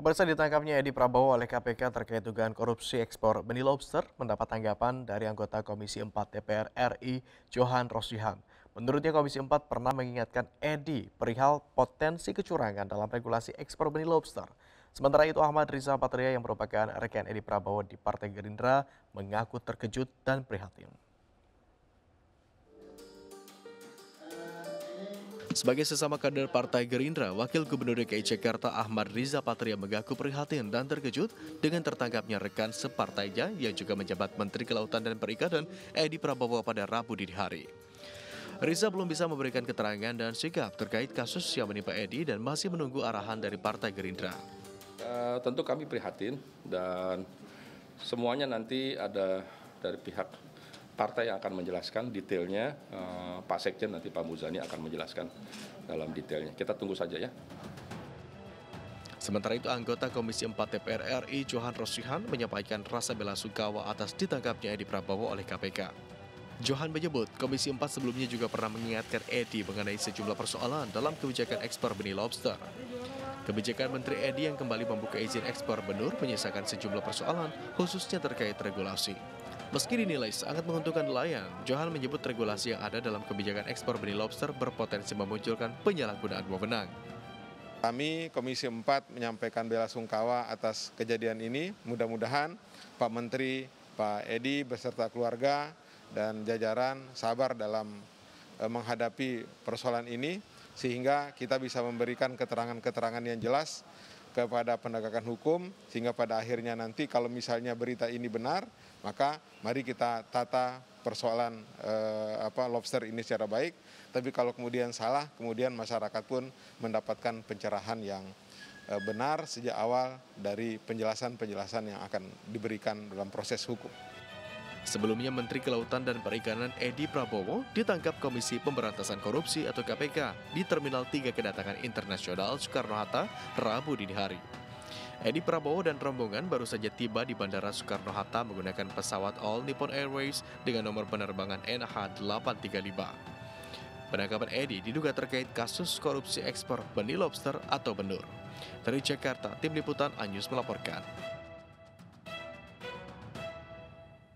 Pemirsa ditangkapnya Edi Prabowo oleh KPK terkait dugaan korupsi ekspor benih lobster mendapat tanggapan dari anggota Komisi 4 DPR RI Johan Rosihan. Menurutnya Komisi 4 pernah mengingatkan Edi perihal potensi kecurangan dalam regulasi ekspor benih lobster. Sementara itu Ahmad Riza Patria yang merupakan rekan Edi Prabowo di Partai Gerindra mengaku terkejut dan prihatin. Sebagai sesama kader Partai Gerindra, Wakil Gubernur DKI Jakarta Ahmad Riza Patria mengaku prihatin dan terkejut dengan tertangkapnya rekan separtainya yang juga menjabat Menteri Kelautan dan Perikanan Edi Prabowo pada Rabu dini hari. Riza belum bisa memberikan keterangan dan sikap terkait kasus yang menimpa Edi dan masih menunggu arahan dari Partai Gerindra. Uh, tentu kami prihatin dan semuanya nanti ada dari pihak partai yang akan menjelaskan detailnya. Uh, Pak Sekjen nanti Pak Muzani akan menjelaskan dalam detailnya. Kita tunggu saja ya. Sementara itu, anggota Komisi 4 DPR RI Johan Rosihan menyampaikan rasa bela sungkawa atas ditangkapnya Edi Prabowo oleh KPK. Johan menyebut Komisi 4 sebelumnya juga pernah mengingatkan Edi mengenai sejumlah persoalan dalam kebijakan ekspor benih lobster. Kebijakan Menteri Edi yang kembali membuka izin ekspor benur menyisakan sejumlah persoalan, khususnya terkait regulasi. Meski dinilai sangat menguntungkan nelayan, Johan menyebut regulasi yang ada dalam kebijakan ekspor benih lobster berpotensi memunculkan penyalahgunaan wewenang. Kami Komisi 4 menyampaikan bela sungkawa atas kejadian ini. Mudah-mudahan Pak Menteri, Pak Edi beserta keluarga dan jajaran sabar dalam eh, menghadapi persoalan ini sehingga kita bisa memberikan keterangan-keterangan yang jelas kepada penegakan hukum sehingga pada akhirnya nanti kalau misalnya berita ini benar maka mari kita tata persoalan eh, apa lobster ini secara baik tapi kalau kemudian salah kemudian masyarakat pun mendapatkan pencerahan yang eh, benar sejak awal dari penjelasan-penjelasan yang akan diberikan dalam proses hukum. Sebelumnya Menteri Kelautan dan Perikanan Edi Prabowo ditangkap Komisi Pemberantasan Korupsi atau KPK di Terminal 3 Kedatangan Internasional Soekarno-Hatta Rabu dini hari. Edi Prabowo dan rombongan baru saja tiba di Bandara Soekarno-Hatta menggunakan pesawat All Nippon Airways dengan nomor penerbangan NH835. Penangkapan Edi diduga terkait kasus korupsi ekspor benih lobster atau benur. Dari Jakarta, Tim Liputan Anyus melaporkan.